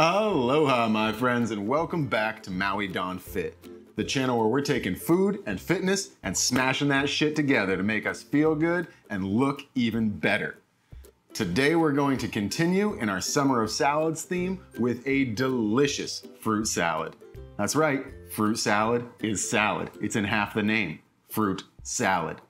Aloha, my friends, and welcome back to Maui Don Fit, the channel where we're taking food and fitness and smashing that shit together to make us feel good and look even better. Today, we're going to continue in our Summer of Salads theme with a delicious fruit salad. That's right, fruit salad is salad. It's in half the name, fruit salad.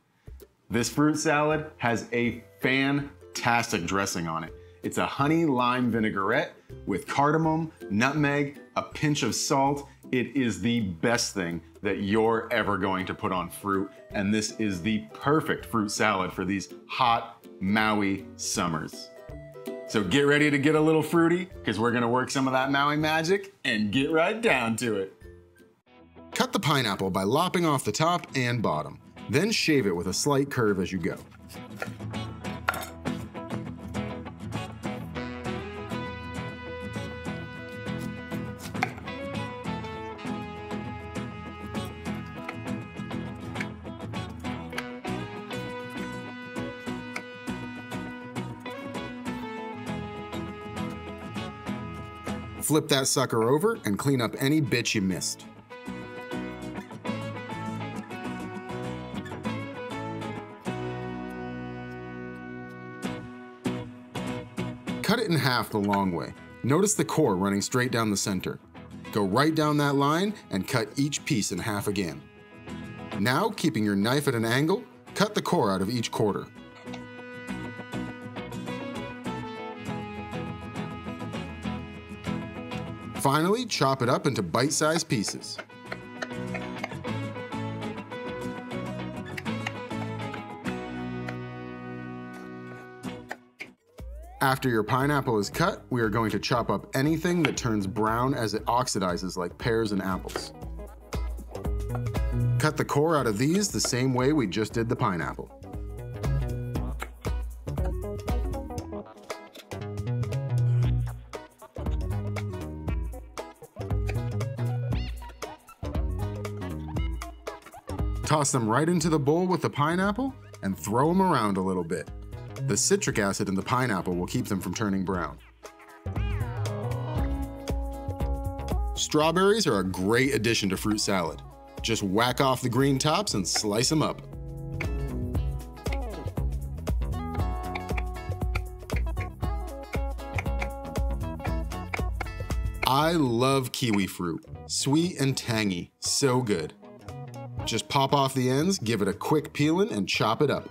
This fruit salad has a fantastic dressing on it. It's a honey lime vinaigrette with cardamom, nutmeg, a pinch of salt. It is the best thing that you're ever going to put on fruit. And this is the perfect fruit salad for these hot Maui summers. So get ready to get a little fruity because we're gonna work some of that Maui magic and get right down to it. Cut the pineapple by lopping off the top and bottom. Then shave it with a slight curve as you go. Flip that sucker over and clean up any bits you missed. Cut it in half the long way. Notice the core running straight down the center. Go right down that line and cut each piece in half again. Now, keeping your knife at an angle, cut the core out of each quarter. Finally, chop it up into bite-sized pieces. After your pineapple is cut, we are going to chop up anything that turns brown as it oxidizes like pears and apples. Cut the core out of these the same way we just did the pineapple. Toss them right into the bowl with the pineapple and throw them around a little bit. The citric acid in the pineapple will keep them from turning brown. Strawberries are a great addition to fruit salad. Just whack off the green tops and slice them up. I love kiwi fruit. Sweet and tangy, so good. Just pop off the ends, give it a quick peeling, and chop it up.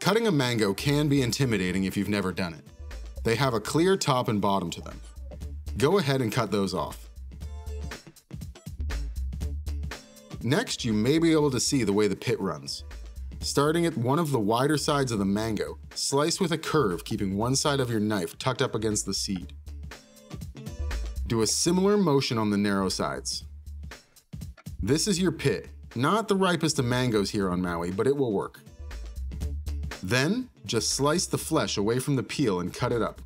Cutting a mango can be intimidating if you've never done it. They have a clear top and bottom to them. Go ahead and cut those off. Next, you may be able to see the way the pit runs. Starting at one of the wider sides of the mango, slice with a curve keeping one side of your knife tucked up against the seed. Do a similar motion on the narrow sides. This is your pit, not the ripest of mangoes here on Maui, but it will work. Then, just slice the flesh away from the peel and cut it up.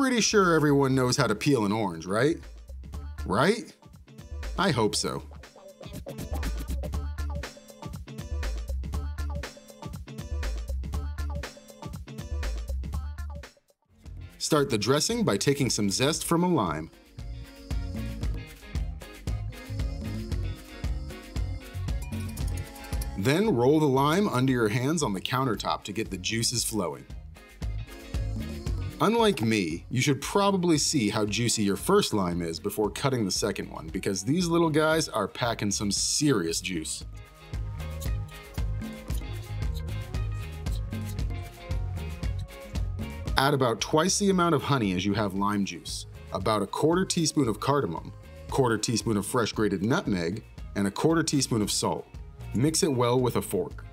Pretty sure everyone knows how to peel an orange, right? Right? I hope so. Start the dressing by taking some zest from a lime. Then roll the lime under your hands on the countertop to get the juices flowing. Unlike me, you should probably see how juicy your first lime is before cutting the second one because these little guys are packing some serious juice. Add about twice the amount of honey as you have lime juice, about a quarter teaspoon of cardamom, quarter teaspoon of fresh grated nutmeg, and a quarter teaspoon of salt. Mix it well with a fork.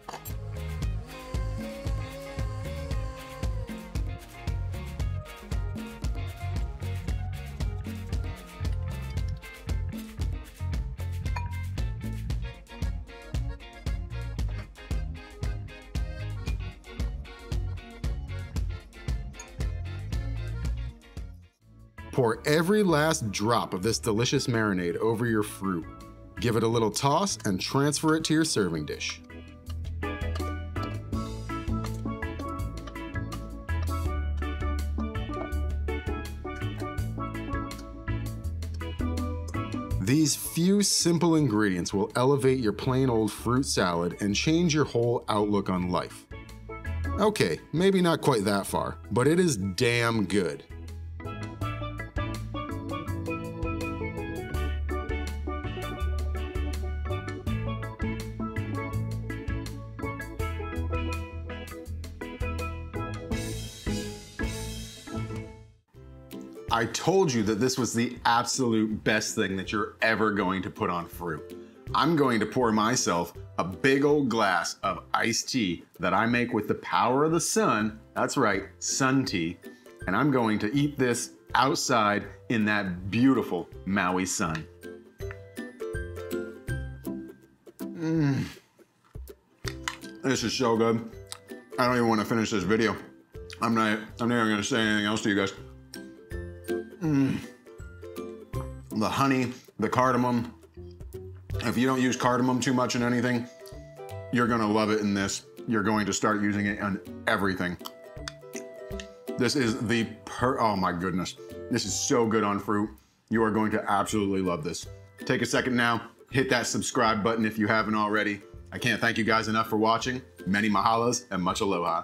Pour every last drop of this delicious marinade over your fruit. Give it a little toss and transfer it to your serving dish. These few simple ingredients will elevate your plain old fruit salad and change your whole outlook on life. Okay, maybe not quite that far, but it is damn good. I told you that this was the absolute best thing that you're ever going to put on fruit. I'm going to pour myself a big old glass of iced tea that I make with the power of the sun. That's right, sun tea. And I'm going to eat this outside in that beautiful Maui sun. Mmm. This is so good. I don't even want to finish this video. I'm not, I'm not even gonna say anything else to you guys. Mm. The honey, the cardamom. If you don't use cardamom too much in anything, you're gonna love it in this. You're going to start using it on everything. This is the per, oh my goodness. This is so good on fruit. You are going to absolutely love this. Take a second now, hit that subscribe button if you haven't already. I can't thank you guys enough for watching. Many mahalos and much aloha.